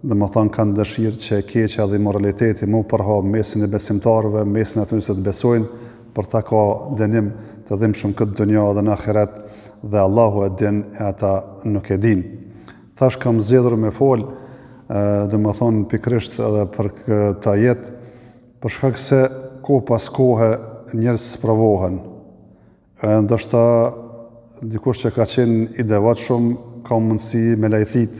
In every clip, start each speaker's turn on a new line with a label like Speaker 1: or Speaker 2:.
Speaker 1: Domethënë kanë dëshirë që e keqja edhe imoraliteti mu përhap mesin e besimtarëve, mesin e atyne që të besojnë, për ta ka dënim të dhimbshëm këtë dunja edhe në ahiret dhe Allahu e din e ata nuk e dinë. Tash kam zgjedhur me fol domethënë pikërisht edhe për këtë ajet, për shkak se kohë pas kohe njerëz sprovohen, E ndoshta dikush që ka qenë i devotshëm ka mundësi me lajthit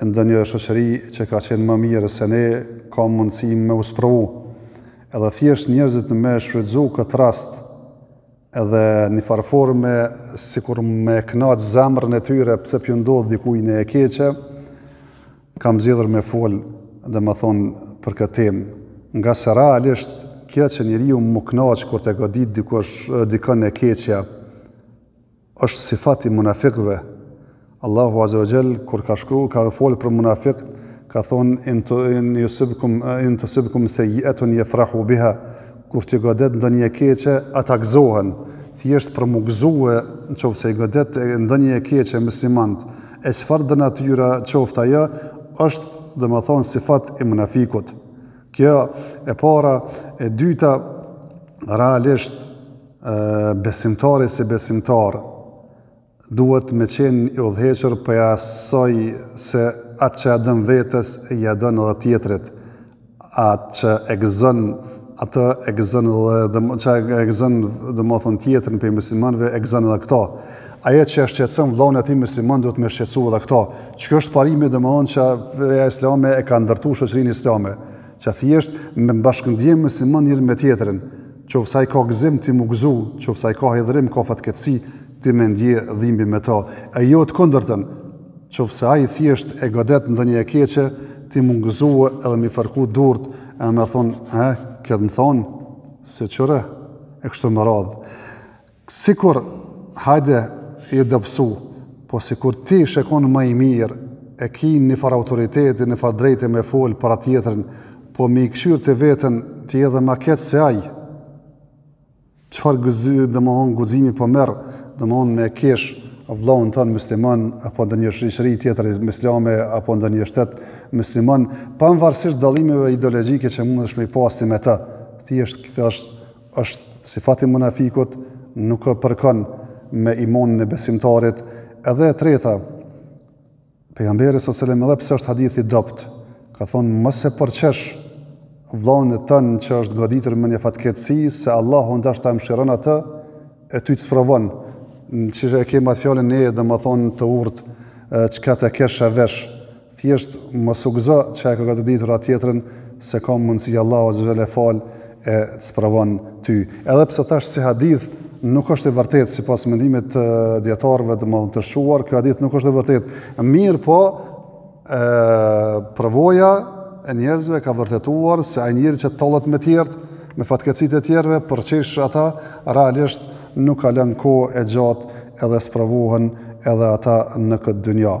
Speaker 1: e ndonjë shoqëri që ka qenë më mirë se ne ka mundësi me u sprovu. Edhe thjesht njerëzit me shfrytëzu këtë rast edhe një farë forme sikur me knaqë zemrën e tyre pse po i ndodh dikujt një e keqe, Kam zgjedhur me fol domethënë për këtë temë, ngase realisht kjo që njeriu mu kënaq kur të godit dikush, dikon e keqja, është sifat i munafikëve. Allahu Azza wa Jall kur ka shkru, ka fol për munafikët, ka thonë in tu in yusibkum in tusibkum sayyi'atun yafrahu biha, kur t'ju godet ndonjë e keqe, ata gëzohen, thjesht për mu gëzue nëse i godet ndonjë e keqe muslimanët. E çfarëdo natyre qoftë ajo, është domethënë sifat i munafikut. Kjo e para, e dyta, realisht besimtari si besimtar duhet me qenë i udhëhequr prej asaj se atë që ia don vetes, ia don edhe tjetrit. atë që e gëzon atë e gëzon dhe që e gëzon domethënë tjetrin prej muslimanëve e gëzon edhe këto. Ajo që e shqetëson vëllon e tij musliman duhet me shqetësu edhe këto. Që kjo është parimi domethënë që feja islame e ka ndërtu shoqërinë islame. Që thjesht me bashkëndje musliman njëri me tjetrin. Qofse ai ka gëzim ti mu gëzu, qofse ai ka idhnim ka fatkeqësi ti me ndje dhimbje me to. E jo të kundërtën, Qofse ai thjesht e godet ndonjë e keqe, ti mu ngëzue edhe mi fërku durt edhe me thonë, he, kjo domethonë, seç ore, e kështu me radhë. Sikur, hajde, je dobësu, po sikur ti je kon ma i mirë, e ki nifar autoriteti, nifar drejte me folë për tjetrin, po me i kqyr ti veten ti je edhe ma keq se ai, Çfarë guximi domethonë guximi po merr, domethonë me e kesh vëllaun tënd musliman, apo ndonjë shoqëri tjetër islame, apo ndonjë shtet musliman, pamvarësisht dallimeve ideologjike që mundesh me i pas ti me të, thjesht kjo është, është sifat i munafikut, nuk përkon me imanin e besimtarit, edhe e treta, Pejgamberi salallahu alejhi ve selem edhe pse është hadith i dobët, ka thonë mos e përqesh vllaun tënd që është goditur me një fatkeqësi se Allahu ndoshta e mëshiron atë e ty të sprovon. E kemi fjalën ne domethënë të urtë çka të qesh e vesh. Thjesht mos u gëzo që e ka goditur atë tjetrin se ka mundësi Allahu azze ve xhel e fal e sprovon ty edhe pse thashë si hadith nuk është i vërtetë sipas mendimit të dijetarëve të mëdhenj të shquar ky hadith nuk është i vërtetë mirëpo përvoja e njerëzve ka vërtetuar se ai njeri që tallet me tjerët me fatkeqësitë e tjerëve përqesh ata realisht nuk ka lënë kohë e gjatë edhe sprovohen edhe ata në këtë dynja